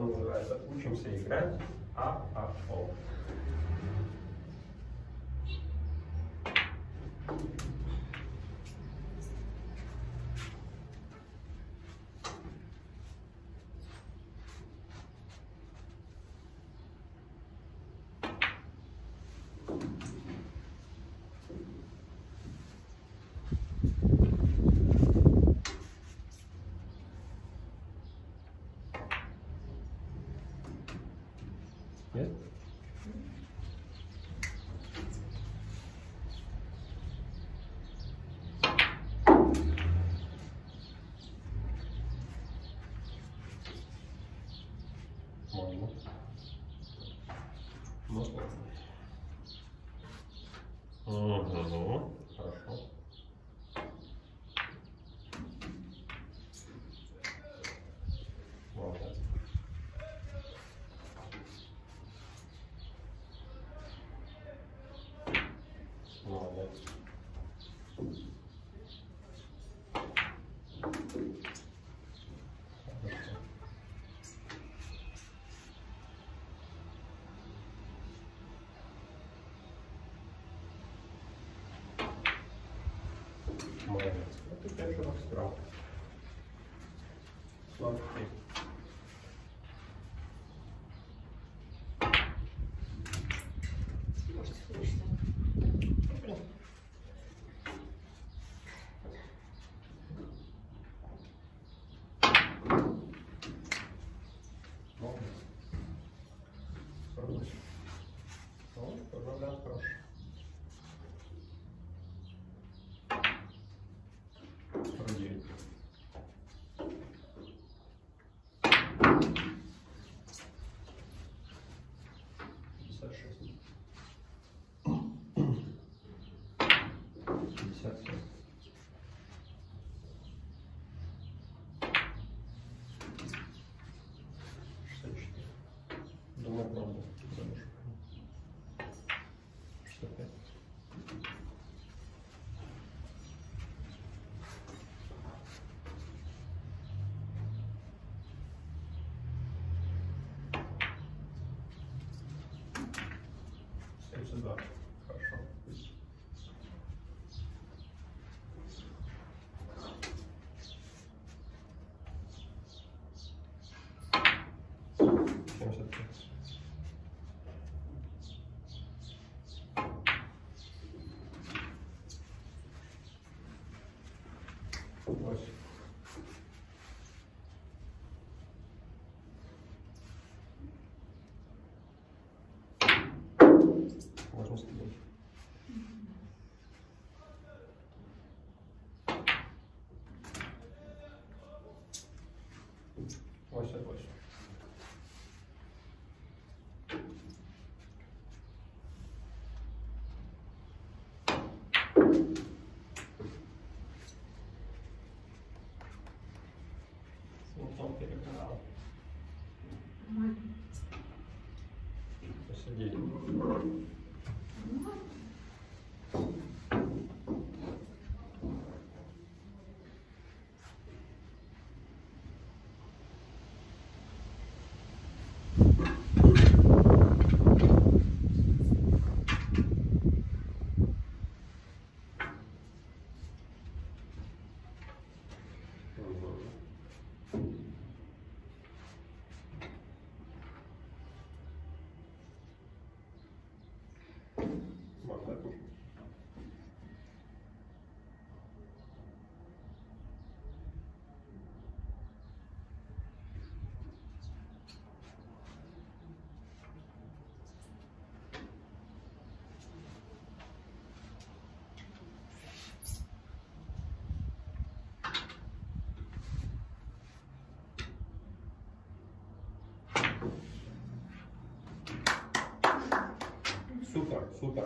Он называется «Учимся играть А-А-О». 예? 뭐? 뭐? 어, 그러고. справ. 45. 57. Думаю, пробую. Восемь. Можно потом переканал. Посидели. Супер.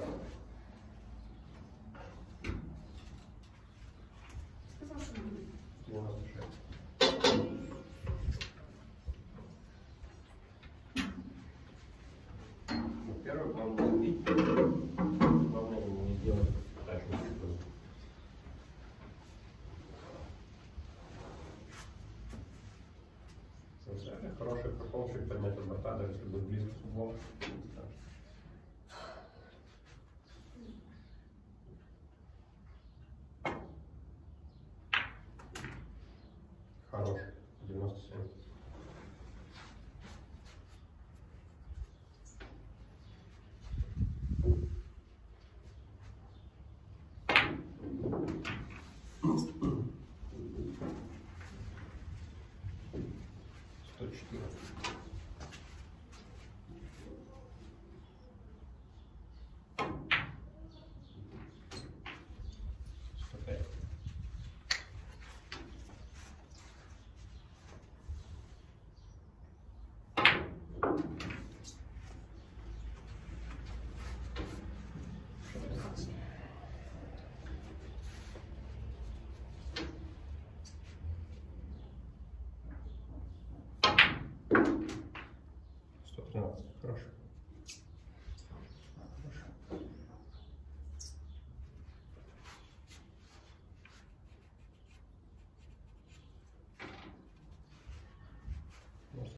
Сказав, що вам надо ну, вам не делать тачку. Хороший проколчик поднять от борта, даже если будет близко к углом. Thank you.